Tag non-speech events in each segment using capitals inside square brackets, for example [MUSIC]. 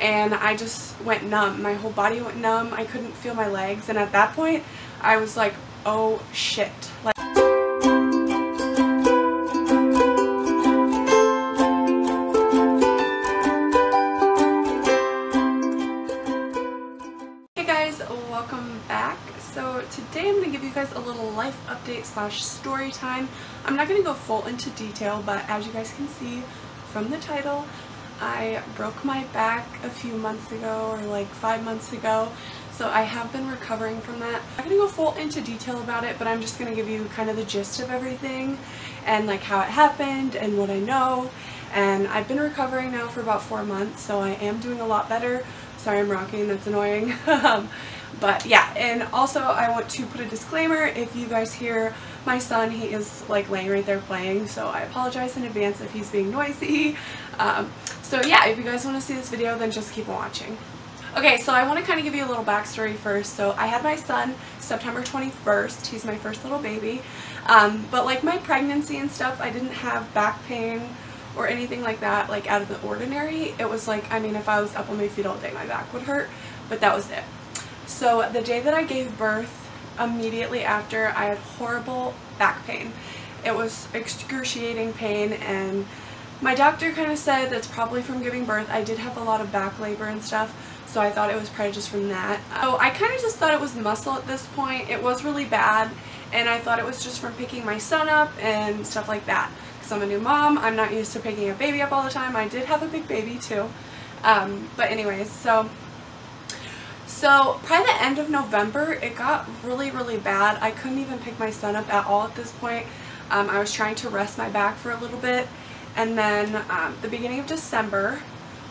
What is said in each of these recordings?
and I just went numb. My whole body went numb. I couldn't feel my legs and at that point I was like, oh shit. Like Hey guys, welcome back. So today I'm going to give you guys a little life update slash story time. I'm not going to go full into detail, but as you guys can see from the title, I broke my back a few months ago or like five months ago. So I have been recovering from that. I'm not going to go full into detail about it, but I'm just going to give you kind of the gist of everything and like how it happened and what I know. And I've been recovering now for about four months, so I am doing a lot better. Sorry I'm rocking, that's annoying. [LAUGHS] Um, but yeah, and also I want to put a disclaimer, if you guys hear my son, he is like laying right there playing, so I apologize in advance if he's being noisy. Um, so yeah, if you guys want to see this video, then just keep watching. Okay, so I want to kind of give you a little backstory first. So I had my son September 21st. He's my first little baby. Um, but like my pregnancy and stuff, I didn't have back pain or anything like that, like out of the ordinary. It was like, I mean, if I was up on my feet all day, my back would hurt, but that was it. So the day that I gave birth, immediately after, I had horrible back pain. It was excruciating pain and my doctor kind of said that's probably from giving birth. I did have a lot of back labor and stuff, so I thought it was probably just from that. Oh, I kind of just thought it was muscle at this point. It was really bad, and I thought it was just from picking my son up and stuff like that. Because I'm a new mom, I'm not used to picking a baby up all the time. I did have a big baby too. Um, but anyways, so so by the end of November, it got really, really bad. I couldn't even pick my son up at all at this point. Um, I was trying to rest my back for a little bit. And then um, the beginning of December,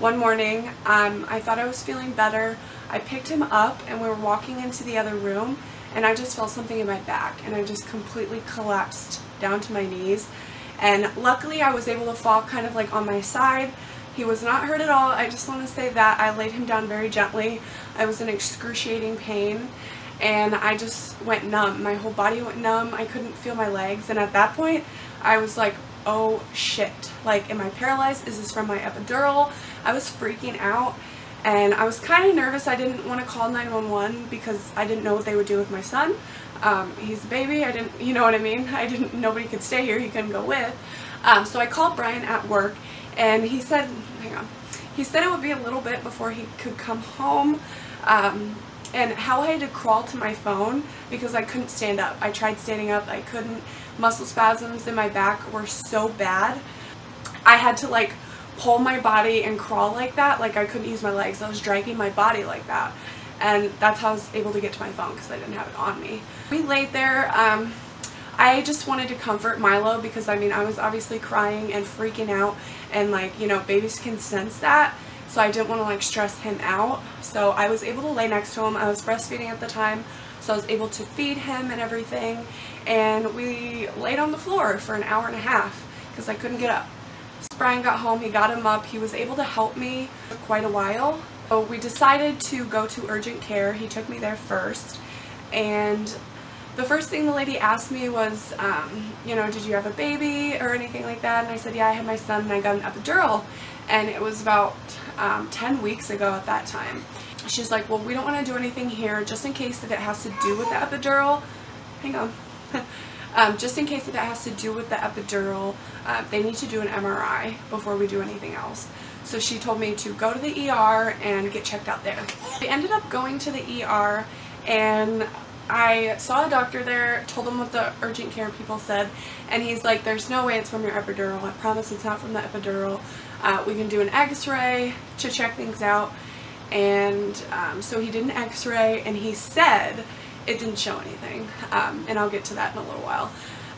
one morning, um, I thought I was feeling better. I picked him up and we were walking into the other room and I just felt something in my back and I just completely collapsed down to my knees. And luckily I was able to fall kind of like on my side he was not hurt at all. I just want to say that I laid him down very gently. I was in excruciating pain and I just went numb. My whole body went numb. I couldn't feel my legs and at that point I was like, oh shit. Like, am I paralyzed? Is this from my epidural? I was freaking out and I was kind of nervous. I didn't want to call 911 because I didn't know what they would do with my son. Um, he's a baby. I didn't, you know what I mean? [LAUGHS] I didn't, nobody could stay here. He couldn't go with. Um, so I called Brian at work and he said, hang on, he said it would be a little bit before he could come home. Um, and how I had to crawl to my phone because I couldn't stand up. I tried standing up, I couldn't. Muscle spasms in my back were so bad. I had to like pull my body and crawl like that, like I couldn't use my legs. I was dragging my body like that. And that's how I was able to get to my phone because I didn't have it on me. We laid there. Um, I just wanted to comfort Milo because I mean I was obviously crying and freaking out and like you know babies can sense that so I didn't want to like stress him out so I was able to lay next to him I was breastfeeding at the time so I was able to feed him and everything and we laid on the floor for an hour and a half because I couldn't get up Brian got home he got him up he was able to help me for quite a while so we decided to go to urgent care he took me there first and the first thing the lady asked me was, um, you know, did you have a baby or anything like that? And I said, yeah, I had my son and I got an epidural. And it was about um, 10 weeks ago at that time. She's like, well, we don't want to do anything here just in case that it has to do with the epidural. Hang on. [LAUGHS] um, just in case that it has to do with the epidural, uh, they need to do an MRI before we do anything else. So she told me to go to the ER and get checked out there. We ended up going to the ER and I saw a doctor there, told him what the urgent care people said, and he's like, there's no way it's from your epidural. I promise it's not from the epidural. Uh, we can do an x-ray to check things out. And um, so he did an x-ray, and he said it didn't show anything. Um, and I'll get to that in a little while.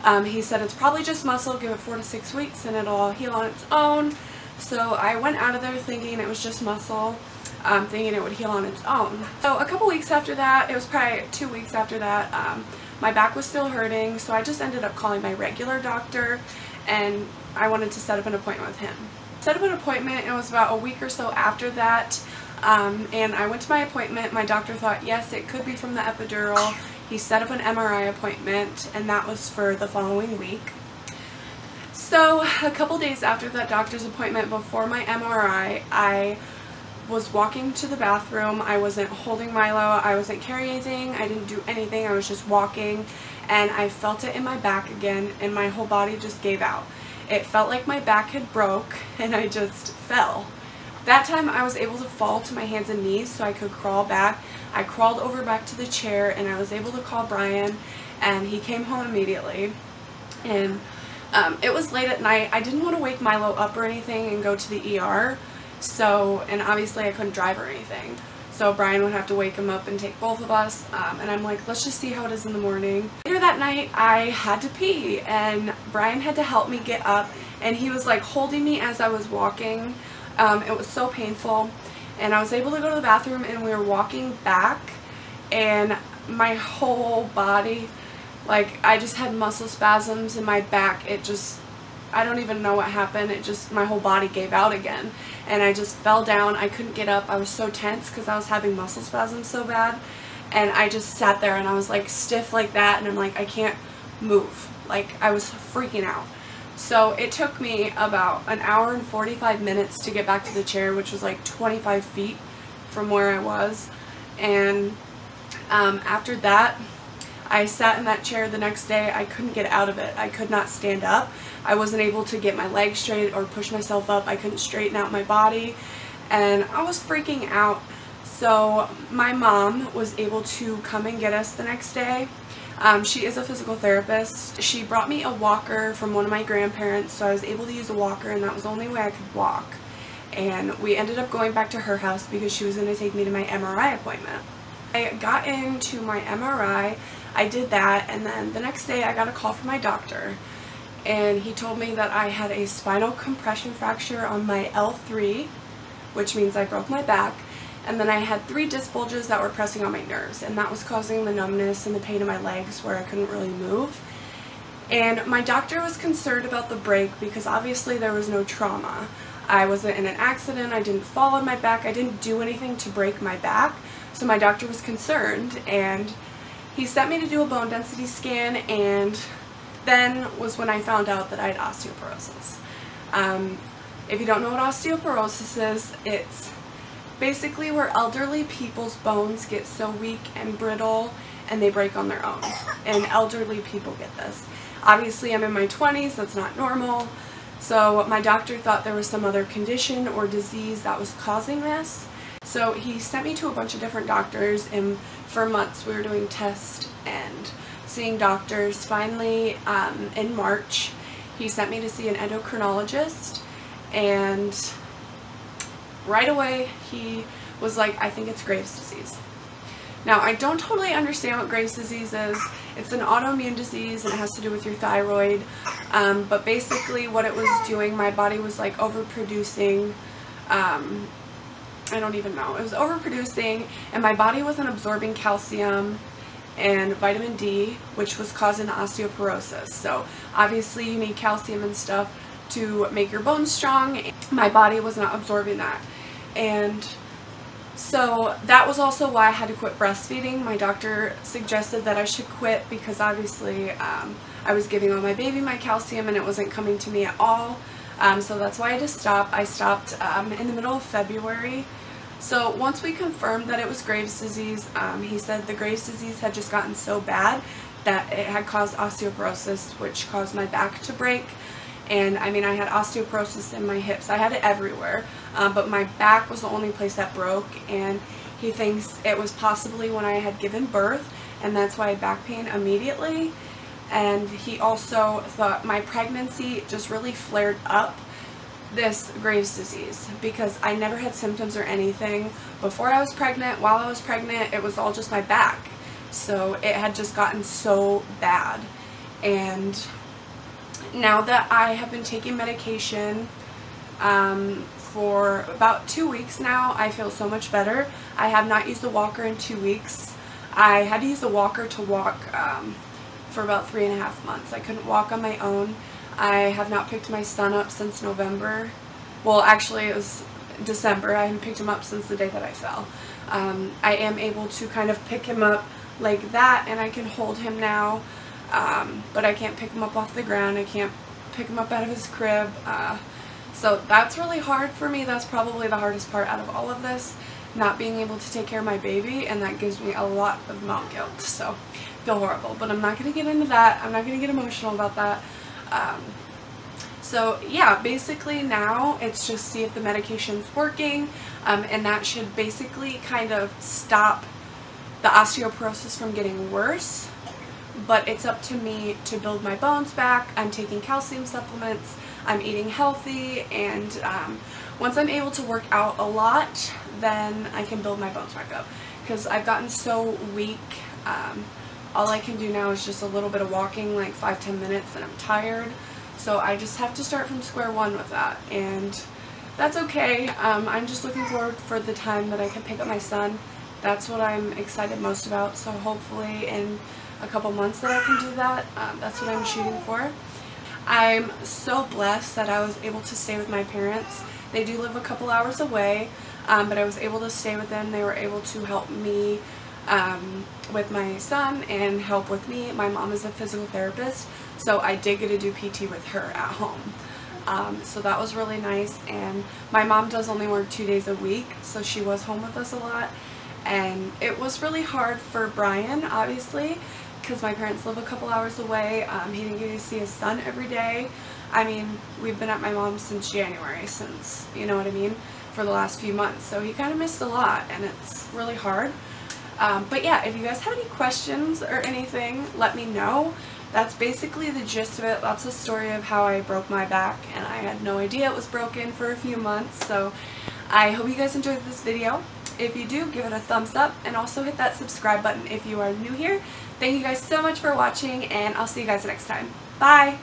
Um, he said it's probably just muscle, give it four to six weeks, and it'll heal on its own. So I went out of there thinking it was just muscle um, thinking it would heal on its own. So a couple weeks after that, it was probably two weeks after that, um, my back was still hurting, so I just ended up calling my regular doctor and I wanted to set up an appointment with him. Set up an appointment, it was about a week or so after that, um, and I went to my appointment. My doctor thought, yes, it could be from the epidural. He set up an MRI appointment, and that was for the following week. So a couple days after that doctor's appointment, before my MRI, I was walking to the bathroom. I wasn't holding Milo. I wasn't carrying anything. I didn't do anything. I was just walking and I felt it in my back again and my whole body just gave out. It felt like my back had broke [LAUGHS] and I just fell. That time I was able to fall to my hands and knees so I could crawl back. I crawled over back to the chair and I was able to call Brian and he came home immediately. And um, it was late at night. I didn't want to wake Milo up or anything and go to the ER. So, and obviously I couldn't drive or anything. So Brian would have to wake him up and take both of us. Um, and I'm like, let's just see how it is in the morning. Later that night, I had to pee and Brian had to help me get up. And he was like holding me as I was walking. Um, it was so painful. And I was able to go to the bathroom and we were walking back. And my whole body, like I just had muscle spasms in my back. It just I don't even know what happened. It just, my whole body gave out again. And I just fell down. I couldn't get up. I was so tense because I was having muscle spasms so bad. And I just sat there and I was like stiff like that. And I'm like, I can't move. Like I was freaking out. So it took me about an hour and 45 minutes to get back to the chair, which was like 25 feet from where I was. And um, after that, I sat in that chair the next day. I couldn't get out of it. I could not stand up. I wasn't able to get my legs straight or push myself up. I couldn't straighten out my body and I was freaking out. So my mom was able to come and get us the next day. Um, she is a physical therapist. She brought me a walker from one of my grandparents so I was able to use a walker and that was the only way I could walk. And we ended up going back to her house because she was going to take me to my MRI appointment. I got into my MRI, I did that, and then the next day I got a call from my doctor and he told me that I had a spinal compression fracture on my L3, which means I broke my back, and then I had three disc bulges that were pressing on my nerves, and that was causing the numbness and the pain in my legs where I couldn't really move. And my doctor was concerned about the break because obviously there was no trauma. I wasn't in an accident, I didn't fall on my back, I didn't do anything to break my back, so my doctor was concerned, and he sent me to do a bone density scan, and then was when I found out that I had osteoporosis. Um, if you don't know what osteoporosis is, it's basically where elderly people's bones get so weak and brittle and they break on their own. And elderly people get this. Obviously I'm in my 20s, that's not normal. So my doctor thought there was some other condition or disease that was causing this. So he sent me to a bunch of different doctors and for months we were doing tests and seeing doctors. Finally, um, in March, he sent me to see an endocrinologist and right away he was like, I think it's Graves' disease. Now, I don't totally understand what Graves' disease is. It's an autoimmune disease and it has to do with your thyroid. Um, but basically what it was doing, my body was like overproducing, um, I don't even know. It was overproducing and my body wasn't absorbing calcium and vitamin D, which was causing osteoporosis. So obviously you need calcium and stuff to make your bones strong. My body was not absorbing that. And so that was also why I had to quit breastfeeding. My doctor suggested that I should quit because obviously um, I was giving all my baby my calcium and it wasn't coming to me at all. Um, so that's why I just stopped. I stopped um, in the middle of February so once we confirmed that it was Graves' disease, um, he said the Graves' disease had just gotten so bad that it had caused osteoporosis, which caused my back to break. And I mean, I had osteoporosis in my hips. I had it everywhere, um, but my back was the only place that broke. And he thinks it was possibly when I had given birth, and that's why I had back pain immediately. And he also thought my pregnancy just really flared up this Graves' disease because I never had symptoms or anything. Before I was pregnant, while I was pregnant, it was all just my back. So it had just gotten so bad. And now that I have been taking medication um, for about two weeks now, I feel so much better. I have not used the walker in two weeks. I had to use the walker to walk um, for about three and a half months. I couldn't walk on my own. I have not picked my son up since November. Well, actually it was December. I haven't picked him up since the day that I fell. Um, I am able to kind of pick him up like that and I can hold him now. Um, but I can't pick him up off the ground. I can't pick him up out of his crib. Uh, So that's really hard for me. That's probably the hardest part out of all of this, not being able to take care of my baby, and that gives me a lot of mom guilt. So feel horrible, but I'm not going to get into that. I'm not going to get emotional about that. Um, so yeah, basically now it's just see if the medication's working, um, and that should basically kind of stop the osteoporosis from getting worse but it's up to me to build my bones back. I'm taking calcium supplements, I'm eating healthy, and um, once I'm able to work out a lot, then I can build my bones back up. Because I've gotten so weak, um, all I can do now is just a little bit of walking, like 5-10 minutes, and I'm tired. So I just have to start from square one with that, and that's okay. Um, I'm just looking forward for the time that I can pick up my son. That's what I'm excited most about, so hopefully in a couple months that I can do that. Um, that's what I'm shooting for. I'm so blessed that I was able to stay with my parents. They do live a couple hours away, um, but I was able to stay with them. They were able to help me um, with my son and help with me. My mom is a physical therapist, so I did get to do PT with her at home. Um, so that was really nice and my mom does only work two days a week so she was home with us a lot and it was really hard for Brian obviously because my parents live a couple hours away. Um, he didn't get to see his son every day. I mean, we've been at my mom's since January, since, you know what I mean, for the last few months. So he kind of missed a lot, and it's really hard. Um, but yeah, if you guys have any questions or anything, let me know. That's basically the gist of it. That's the story of how I broke my back, and I had no idea it was broken for a few months. So I hope you guys enjoyed this video. If you do, give it a thumbs up and also hit that subscribe button if you are new here. Thank you guys so much for watching and I'll see you guys next time. Bye!